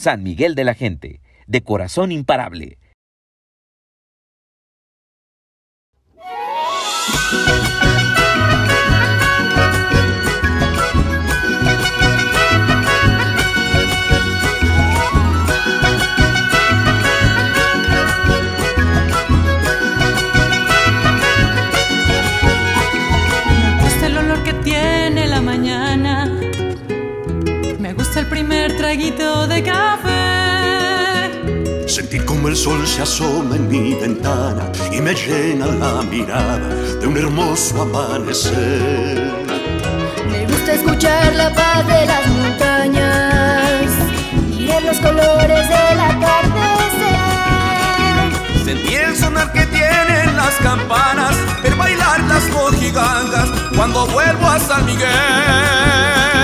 San Miguel de la Gente, de corazón imparable. Gusta el primer traguito de café. Sentir como el sol se asoma en mi ventana y me llena la mirada de un hermoso amanecer. Me gusta escuchar la paz de las montañas y ver los colores del atardecer. Sentir el sonar que tienen las campanas, ver bailar las mojigangas cuando vuelvo a San Miguel.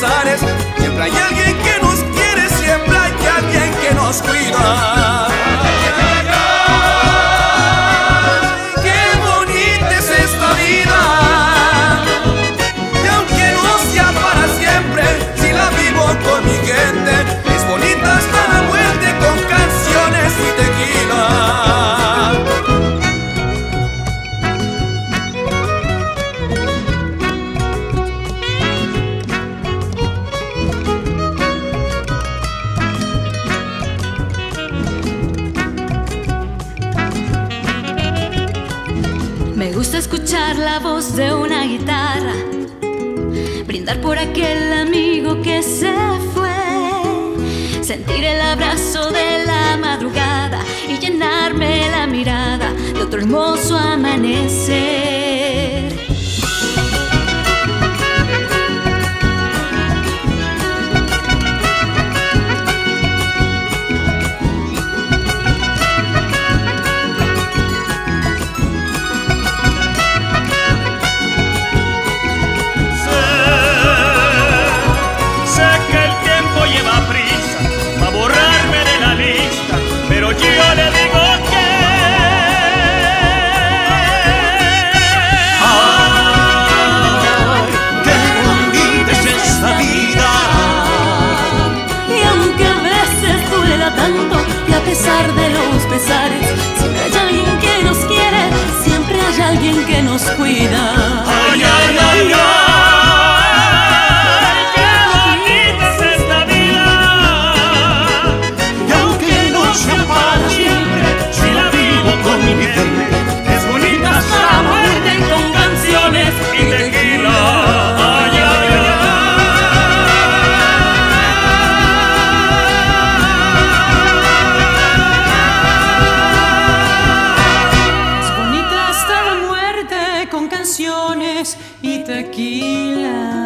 Siempre hay alguien que nos quiere, siempre hay alguien que nos cuida. Escuchar la voz de una guitarra, brindar por aquel amigo que se fue, sentir el abrazo de la madrugada y llenarme la mirada de otro hermoso amanecer. Nos cuida. 一览